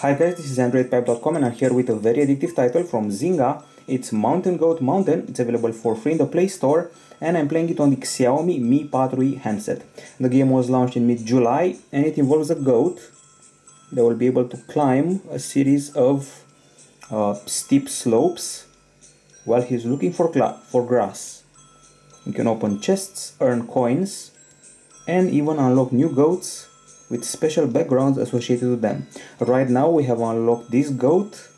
Hi guys, this is AndroidPipe.com and I'm here with a very addictive title from Zynga. It's Mountain Goat Mountain. It's available for free in the Play Store and I'm playing it on the Xiaomi Mi 4i handset. The game was launched in mid-July and it involves a goat that will be able to climb a series of uh, steep slopes while he's looking for, for grass. You can open chests, earn coins, and even unlock new goats with special backgrounds associated with them. Right now we have unlocked this goat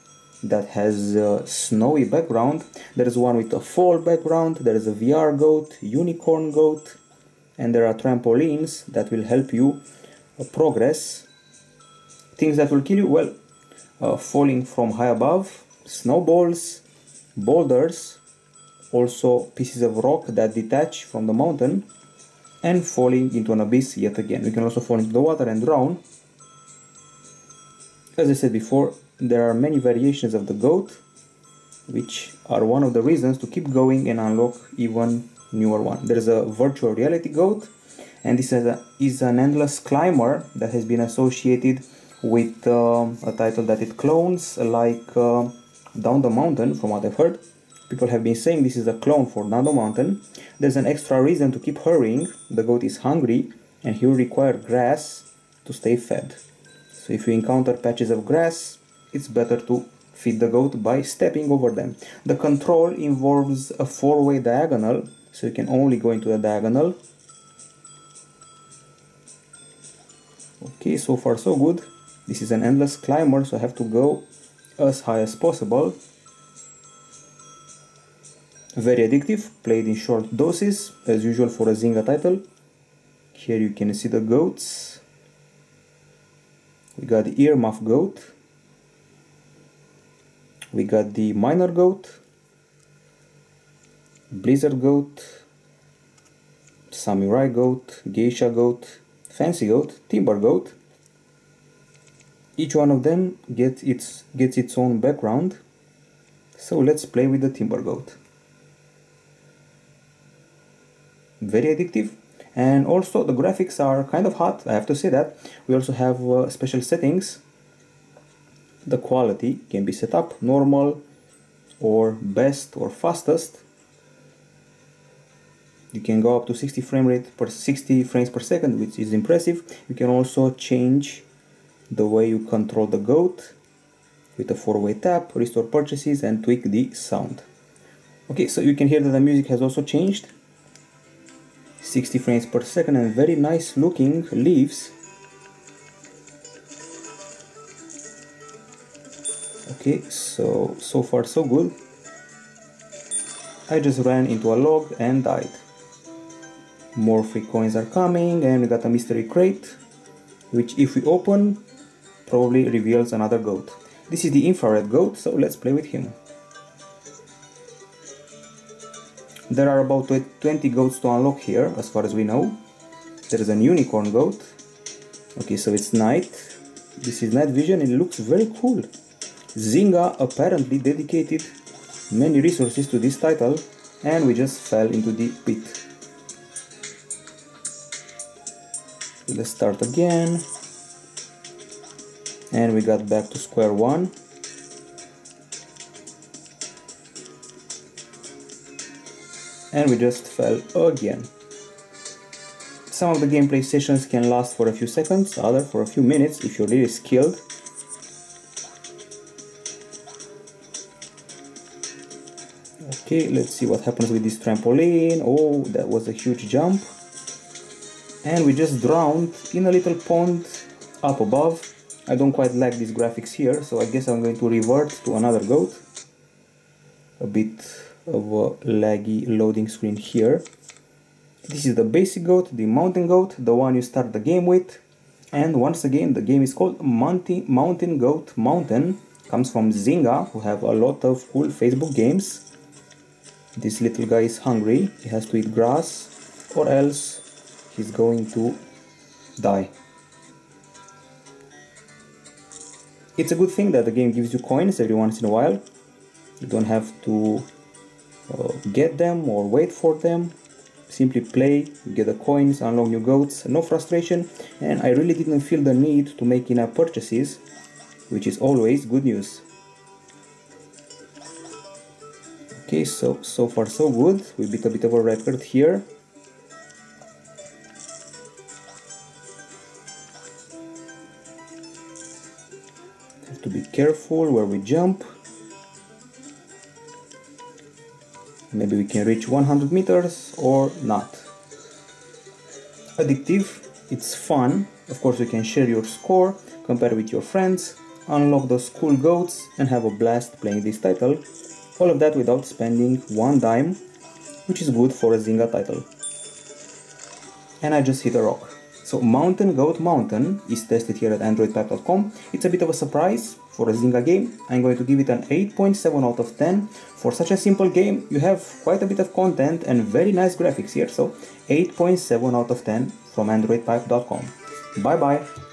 that has a snowy background. There is one with a fall background, there is a VR goat, unicorn goat, and there are trampolines that will help you uh, progress. Things that will kill you, well, uh, falling from high above, snowballs, boulders, also pieces of rock that detach from the mountain, and falling into an abyss yet again. We can also fall into the water and drown. As I said before, there are many variations of the goat, which are one of the reasons to keep going and unlock even newer one. There's a virtual reality goat, and this is, a, is an endless climber that has been associated with uh, a title that it clones like uh, Down the Mountain, from what I've heard. People have been saying this is a clone for Nando Mountain. There's an extra reason to keep hurrying. The goat is hungry and he will require grass to stay fed. So if you encounter patches of grass, it's better to feed the goat by stepping over them. The control involves a four-way diagonal, so you can only go into the diagonal. Okay, so far so good. This is an endless climber, so I have to go as high as possible. Very addictive, played in short doses, as usual for a Zynga title. Here you can see the goats. We got the earmuff goat. We got the miner goat, blizzard goat, samurai goat, geisha goat, fancy goat, timber goat. Each one of them gets its, gets its own background. So let's play with the timber goat. Very addictive. And also the graphics are kind of hot I have to say that. We also have uh, special settings. The quality can be set up normal or best or fastest. You can go up to 60 frame rate per 60 frames per second which is impressive. You can also change the way you control the goat with a four-way tap restore purchases and tweak the sound. Okay so you can hear that the music has also changed 60 frames per second and very nice looking leaves. Okay so so far so good. I just ran into a log and died. More free coins are coming and we got a mystery crate which if we open probably reveals another goat. This is the infrared goat so let's play with him There are about 20 goats to unlock here, as far as we know. There is an unicorn goat. Okay, so it's night. This is night vision, it looks very cool. Zynga apparently dedicated many resources to this title, and we just fell into the pit. Let's start again. And we got back to square one. And we just fell again. Some of the gameplay sessions can last for a few seconds, other for a few minutes if you're really skilled. Okay, let's see what happens with this trampoline. Oh, that was a huge jump. And we just drowned in a little pond up above. I don't quite like these graphics here, so I guess I'm going to revert to another goat. A bit laggy loading screen here. This is the basic goat, the mountain goat, the one you start the game with. And once again, the game is called Mountain, mountain Goat Mountain. Comes from Zynga, who have a lot of cool Facebook games. This little guy is hungry, he has to eat grass, or else he's going to die. It's a good thing that the game gives you coins every once in a while. You don't have to Uh, get them or wait for them simply play get the coins unlock new goats no frustration and I really didn't feel the need to make in-app purchases which is always good news. Okay, so, so far so good. We beat a bit of a record here. Have to be careful where we jump. Maybe we can reach 100 meters or not. Addictive, it's fun. Of course, you can share your score, compare with your friends, unlock those cool goats, and have a blast playing this title. All of that without spending one dime, which is good for a Zynga title. And I just hit a rock. So Mountain Goat Mountain is tested here at AndroidPipe.com. It's a bit of a surprise for a Zynga game. I'm going to give it an 8.7 out of 10. For such a simple game, you have quite a bit of content and very nice graphics here. So 8.7 out of 10 from AndroidPipe.com. Bye bye!